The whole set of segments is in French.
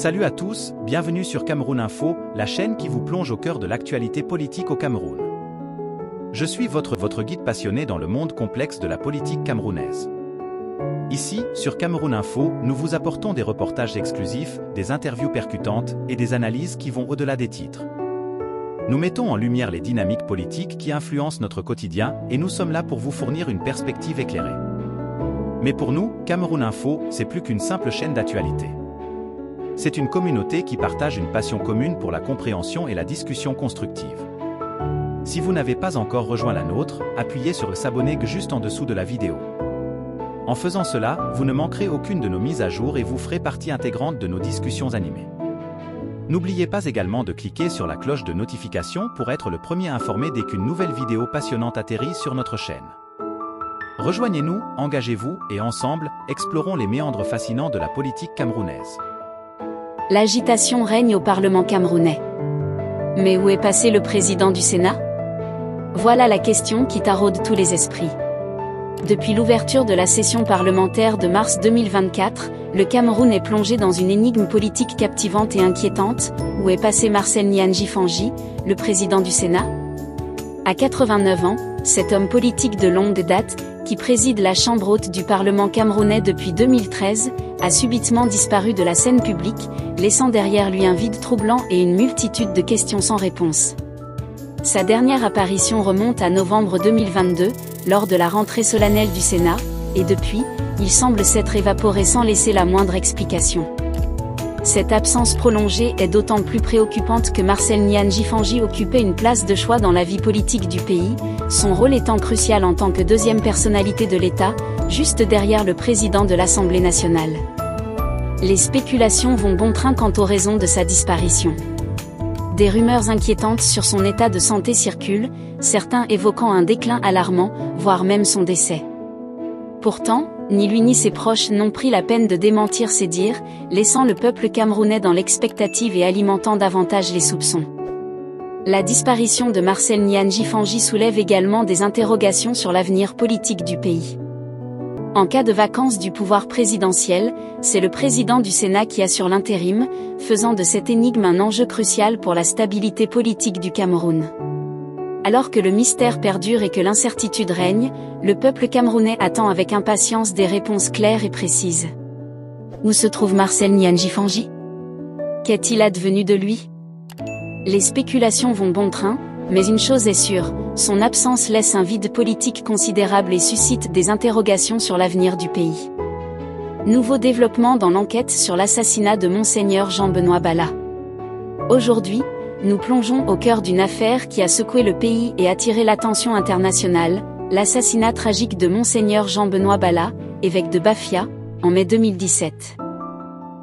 Salut à tous, bienvenue sur Cameroun Info, la chaîne qui vous plonge au cœur de l'actualité politique au Cameroun. Je suis votre, guide passionné dans le monde complexe de la politique camerounaise. Ici, sur Cameroun Info, nous vous apportons des reportages exclusifs, des interviews percutantes et des analyses qui vont au-delà des titres. Nous mettons en lumière les dynamiques politiques qui influencent notre quotidien et nous sommes là pour vous fournir une perspective éclairée. Mais pour nous, Cameroun Info, c'est plus qu'une simple chaîne d'actualité. C'est une communauté qui partage une passion commune pour la compréhension et la discussion constructive. Si vous n'avez pas encore rejoint la nôtre, appuyez sur le s'abonner juste en dessous de la vidéo. En faisant cela, vous ne manquerez aucune de nos mises à jour et vous ferez partie intégrante de nos discussions animées. N'oubliez pas également de cliquer sur la cloche de notification pour être le premier informé dès qu'une nouvelle vidéo passionnante atterrit sur notre chaîne. Rejoignez-nous, engagez-vous et ensemble, explorons les méandres fascinants de la politique camerounaise l'agitation règne au Parlement camerounais. Mais où est passé le président du Sénat? Voilà la question qui taraude tous les esprits. Depuis l'ouverture de la session parlementaire de mars 2024, le Cameroun est plongé dans une énigme politique captivante et inquiétante. Où est passé Marcel Nianji Fanji, le président du Sénat? À 89 ans, cet homme politique de longue date, qui préside la Chambre haute du Parlement camerounais depuis 2013, a subitement disparu de la scène publique, laissant derrière lui un vide troublant et une multitude de questions sans réponse. Sa dernière apparition remonte à novembre 2022, lors de la rentrée solennelle du Sénat, et depuis, il semble s'être évaporé sans laisser la moindre explication. Cette absence prolongée est d'autant plus préoccupante que Marcel Nian Jifanji occupait une place de choix dans la vie politique du pays, son rôle étant crucial en tant que deuxième personnalité de l'État, juste derrière le président de l'Assemblée nationale. Les spéculations vont bon train quant aux raisons de sa disparition. Des rumeurs inquiétantes sur son état de santé circulent, certains évoquant un déclin alarmant, voire même son décès. Pourtant, ni lui ni ses proches n'ont pris la peine de démentir ces dires, laissant le peuple camerounais dans l'expectative et alimentant davantage les soupçons. La disparition de Marcel Nianji Fanji soulève également des interrogations sur l'avenir politique du pays. En cas de vacance du pouvoir présidentiel, c'est le président du Sénat qui assure l'intérim, faisant de cette énigme un enjeu crucial pour la stabilité politique du Cameroun. Alors que le mystère perdure et que l'incertitude règne, le peuple camerounais attend avec impatience des réponses claires et précises. Où se trouve Marcel Nianjifanji Qu'est-il advenu de lui? Les spéculations vont bon train, mais une chose est sûre, son absence laisse un vide politique considérable et suscite des interrogations sur l'avenir du pays. Nouveau développement dans l'enquête sur l'assassinat de Monseigneur Jean-Benoît Bala. Aujourd'hui, nous plongeons au cœur d'une affaire qui a secoué le pays et attiré l'attention internationale, l'assassinat tragique de Monseigneur Jean-Benoît Bala, évêque de Bafia, en mai 2017.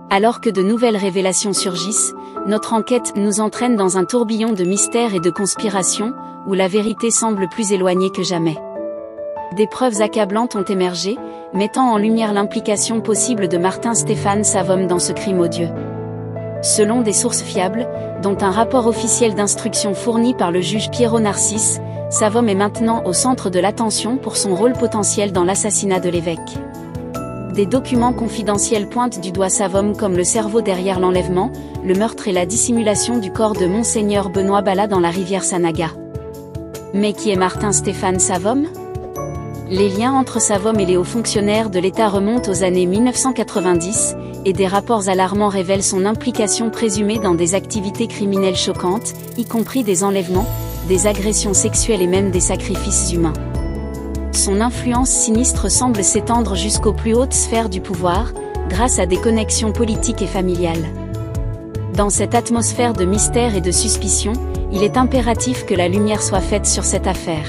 Alors que de nouvelles révélations surgissent, notre enquête nous entraîne dans un tourbillon de mystères et de conspirations, où la vérité semble plus éloignée que jamais. Des preuves accablantes ont émergé, mettant en lumière l'implication possible de Martin Stéphane Savom dans ce crime odieux. Selon des sources fiables, dont un rapport officiel d'instruction fourni par le juge Pierrot Narcisse, Savom est maintenant au centre de l'attention pour son rôle potentiel dans l'assassinat de l'évêque. Des documents confidentiels pointent du doigt Savom comme le cerveau derrière l'enlèvement, le meurtre et la dissimulation du corps de Monseigneur Benoît Bala dans la rivière Sanaga. Mais qui est Martin Stéphane Savom? Les liens entre Savom et les hauts fonctionnaires de l'État remontent aux années 1990, et des rapports alarmants révèlent son implication présumée dans des activités criminelles choquantes, y compris des enlèvements, des agressions sexuelles et même des sacrifices humains. Son influence sinistre semble s'étendre jusqu'aux plus hautes sphères du pouvoir, grâce à des connexions politiques et familiales. Dans cette atmosphère de mystère et de suspicion, il est impératif que la lumière soit faite sur cette affaire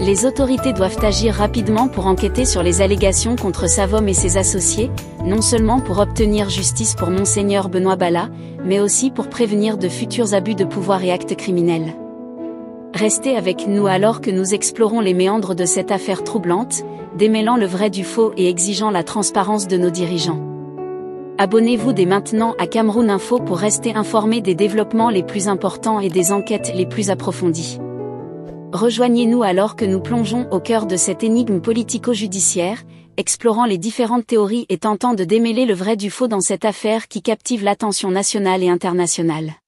les autorités doivent agir rapidement pour enquêter sur les allégations contre Savom et ses associés, non seulement pour obtenir justice pour Monseigneur Benoît Bala, mais aussi pour prévenir de futurs abus de pouvoir et actes criminels. Restez avec nous alors que nous explorons les méandres de cette affaire troublante, démêlant le vrai du faux et exigeant la transparence de nos dirigeants. Abonnez-vous dès maintenant à Cameroun Info pour rester informé des développements les plus importants et des enquêtes les plus approfondies. Rejoignez-nous alors que nous plongeons au cœur de cette énigme politico-judiciaire, explorant les différentes théories et tentant de démêler le vrai du faux dans cette affaire qui captive l'attention nationale et internationale.